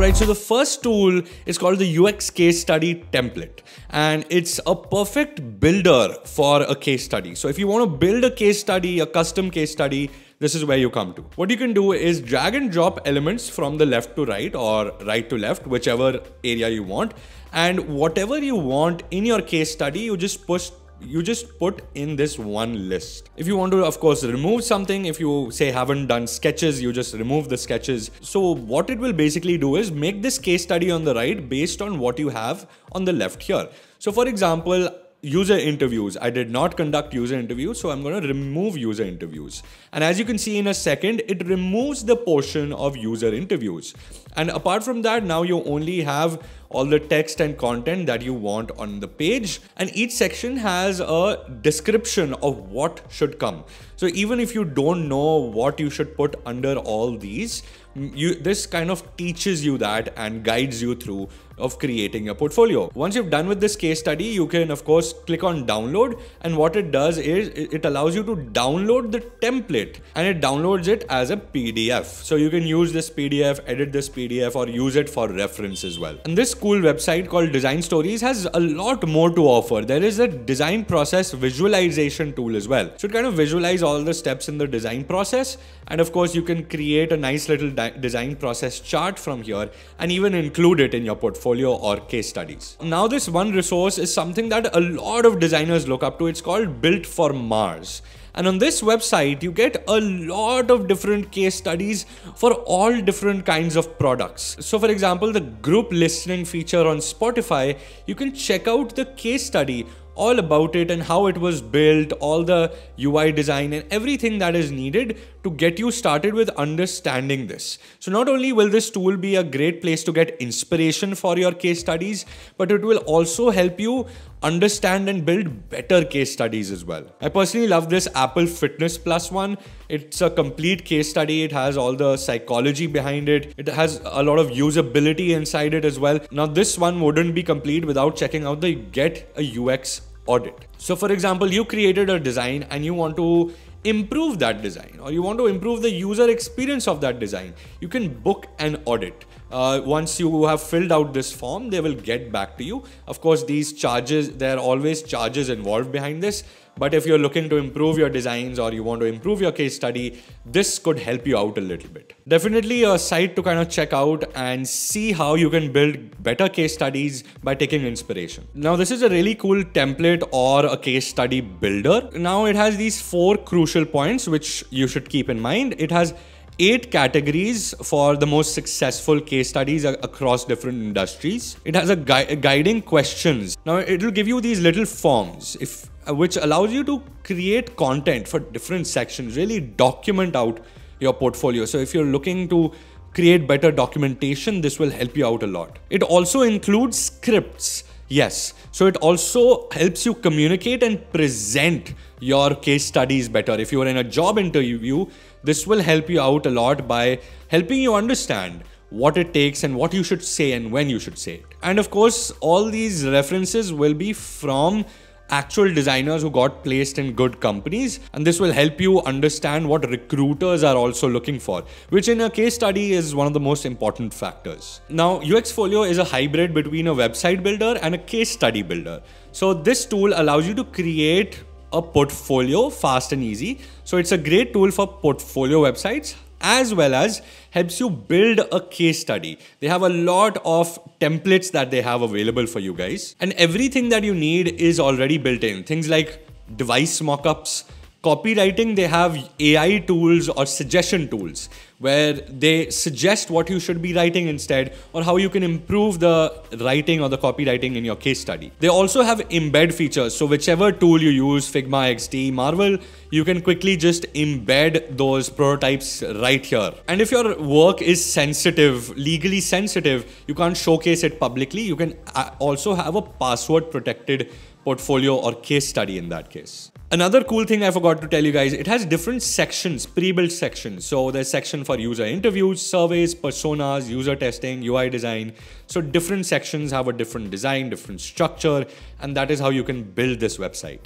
Alright, so the first tool is called the UX case study template and it's a perfect builder for a case study. So if you want to build a case study, a custom case study, this is where you come to. What you can do is drag and drop elements from the left to right or right to left, whichever area you want. And whatever you want in your case study, you just push you just put in this one list. If you want to, of course, remove something, if you say haven't done sketches, you just remove the sketches. So what it will basically do is make this case study on the right based on what you have on the left here. So for example, user interviews. I did not conduct user interviews, so I'm going to remove user interviews. And as you can see in a second, it removes the portion of user interviews. And apart from that, now you only have all the text and content that you want on the page. And each section has a description of what should come. So even if you don't know what you should put under all these, you this kind of teaches you that and guides you through of creating a portfolio. Once you've done with this case study, you can of course click on download and what it does is it allows you to download the template and it downloads it as a PDF. So you can use this PDF, edit this PDF or use it for reference as well. And this cool website called Design Stories has a lot more to offer. There is a design process visualization tool as well. So it kind of visualize all the steps in the design process and of course you can create a nice little design process chart from here and even include it in your portfolio or case studies. Now this one resource is something that a lot of designers look up to. It's called Built for Mars. And on this website, you get a lot of different case studies for all different kinds of products. So for example, the group listening feature on Spotify, you can check out the case study all about it and how it was built, all the UI design and everything that is needed to get you started with understanding this. So not only will this tool be a great place to get inspiration for your case studies, but it will also help you understand and build better case studies as well. I personally love this Apple Fitness Plus one. It's a complete case study. It has all the psychology behind it. It has a lot of usability inside it as well. Now this one wouldn't be complete without checking out the Get a UX audit. So for example, you created a design and you want to improve that design or you want to improve the user experience of that design, you can book an audit. Uh, once you have filled out this form, they will get back to you. Of course, these charges, there are always charges involved behind this. But if you're looking to improve your designs or you want to improve your case study, this could help you out a little bit. Definitely a site to kind of check out and see how you can build better case studies by taking inspiration. Now, this is a really cool template or a case study builder. Now, it has these four crucial points which you should keep in mind. It has eight categories for the most successful case studies across different industries. It has a, gui guiding questions. Now it will give you these little forms if uh, which allows you to create content for different sections, really document out your portfolio. So if you're looking to create better documentation, this will help you out a lot. It also includes scripts. Yes. So it also helps you communicate and present your case studies better. If you are in a job interview, this will help you out a lot by helping you understand what it takes and what you should say and when you should say it. And of course, all these references will be from actual designers who got placed in good companies. And this will help you understand what recruiters are also looking for which in a case study is one of the most important factors. Now uxfolio is a hybrid between a website builder and a case study builder. So this tool allows you to create a portfolio fast and easy. So it's a great tool for portfolio websites as well as helps you build a case study. They have a lot of templates that they have available for you guys. And everything that you need is already built in. Things like device mockups, copywriting they have ai tools or suggestion tools where they suggest what you should be writing instead or how you can improve the writing or the copywriting in your case study. They also have embed features. So whichever tool you use figma XD marvel you can quickly just embed those prototypes right here. And if your work is sensitive legally sensitive you can't showcase it publicly. You can uh, also have a password protected portfolio or case study in that case. Another cool thing I forgot to tell you guys, it has different sections, pre-built sections. So there's section for user interviews, surveys, personas, user testing, UI design. So different sections have a different design, different structure, and that is how you can build this website.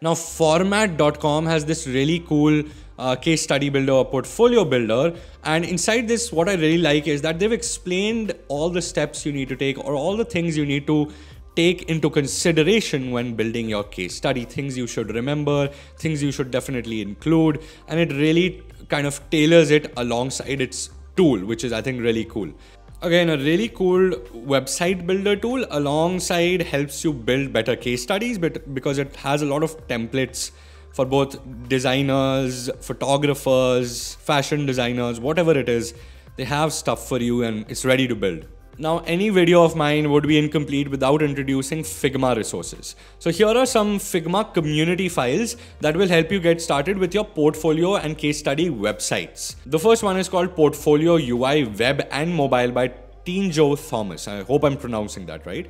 Now format.com has this really cool uh, case study builder or portfolio builder. And inside this, what I really like is that they've explained all the steps you need to take or all the things you need to take into consideration when building your case study, things you should remember, things you should definitely include. And it really kind of tailors it alongside its tool, which is, I think, really cool. Again, a really cool website builder tool alongside helps you build better case studies but because it has a lot of templates for both designers, photographers, fashion designers, whatever it is, they have stuff for you and it's ready to build. Now, any video of mine would be incomplete without introducing Figma resources. So here are some Figma community files that will help you get started with your portfolio and case study websites. The first one is called Portfolio UI Web and Mobile by Teen Joe Thomas. I hope I'm pronouncing that right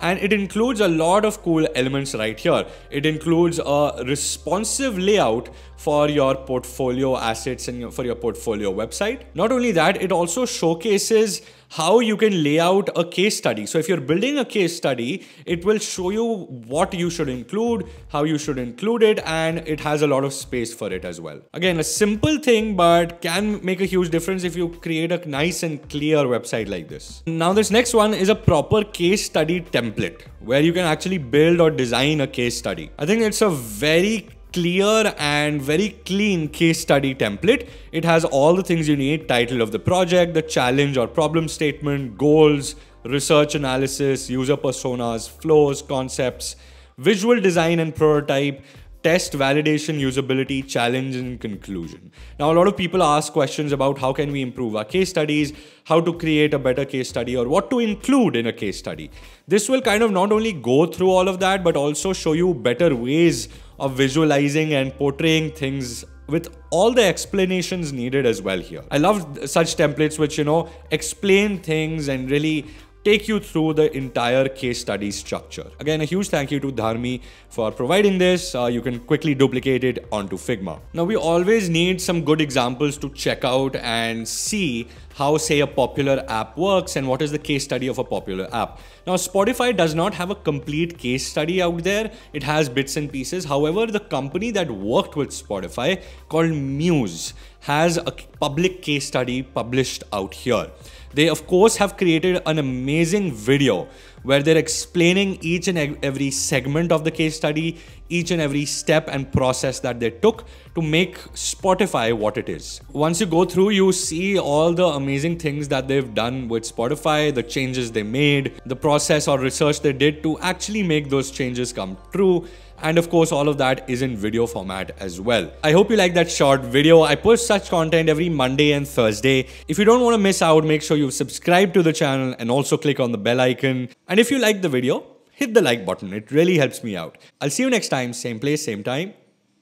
and it includes a lot of cool elements right here. It includes a responsive layout for your portfolio assets and for your portfolio website. Not only that, it also showcases how you can lay out a case study. So if you're building a case study, it will show you what you should include, how you should include it, and it has a lot of space for it as well. Again, a simple thing, but can make a huge difference if you create a nice and clear website like this. Now, this next one is a proper case study template where you can actually build or design a case study. I think it's a very clear and very clean case study template. It has all the things you need title of the project, the challenge or problem statement, goals, research analysis, user personas, flows, concepts, visual design and prototype, test, validation, usability, challenge, and conclusion. Now, a lot of people ask questions about how can we improve our case studies, how to create a better case study, or what to include in a case study. This will kind of not only go through all of that, but also show you better ways of visualizing and portraying things with all the explanations needed as well here. I love such templates which, you know, explain things and really take you through the entire case study structure. Again, a huge thank you to Dharmi for providing this. Uh, you can quickly duplicate it onto Figma. Now, we always need some good examples to check out and see how, say, a popular app works and what is the case study of a popular app. Now, Spotify does not have a complete case study out there. It has bits and pieces. However, the company that worked with Spotify called Muze has a public case study published out here. They, of course, have created an amazing video where they're explaining each and every segment of the case study, each and every step and process that they took to make Spotify what it is. Once you go through, you see all the amazing things that they've done with Spotify, the changes they made, the process or research they did to actually make those changes come true and of course, all of that is in video format as well. I hope you like that short video. I post such content every Monday and Thursday. If you don't want to miss out, make sure you subscribe to the channel and also click on the bell icon. And if you like the video, hit the like button. It really helps me out. I'll see you next time, same place, same time.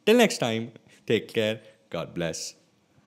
Till next time, take care. God bless.